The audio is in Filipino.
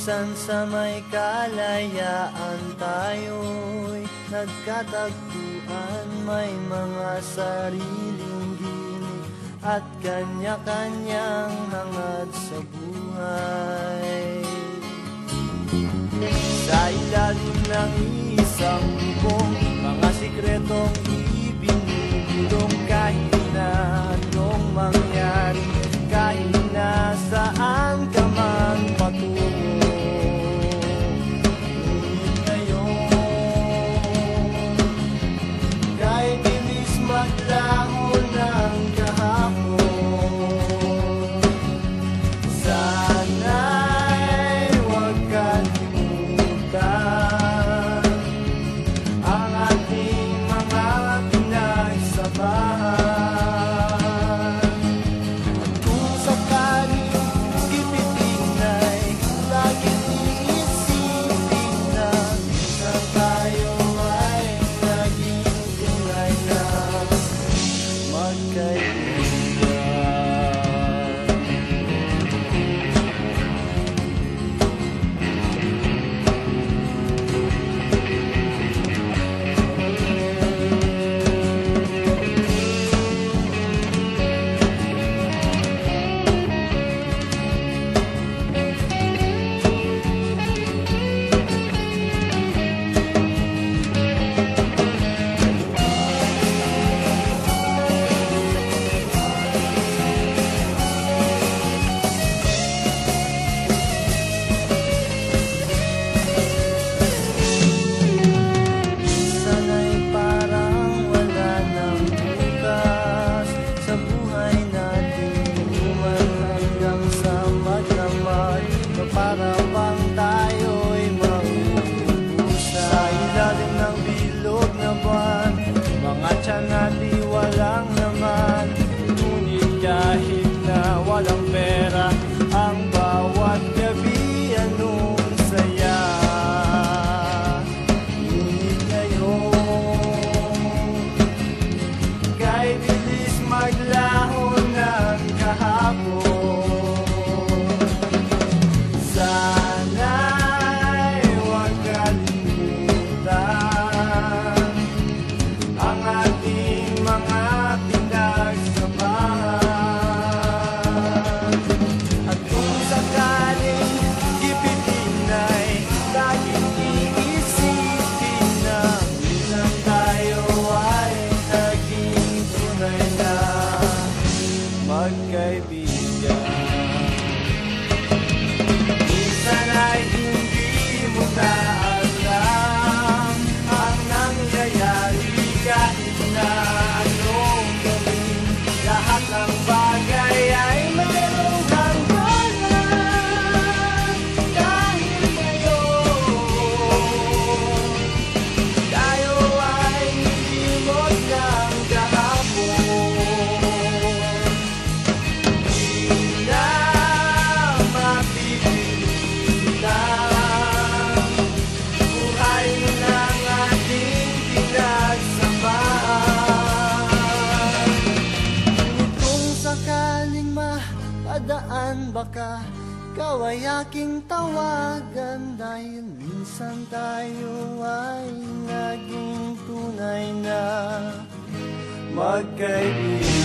Minsan sa may kalayaan tayo'y nagkatagpuan. May mga sariling ginig at kanya-kanyang hangad sa buhay. Sa ilalim ng isang bubong, mga sikretong sana pagkaibigan Nasaan ba ka? Ikaw ay aking tawagan Dahil minsan tayo ay naging tunay na magkaibigan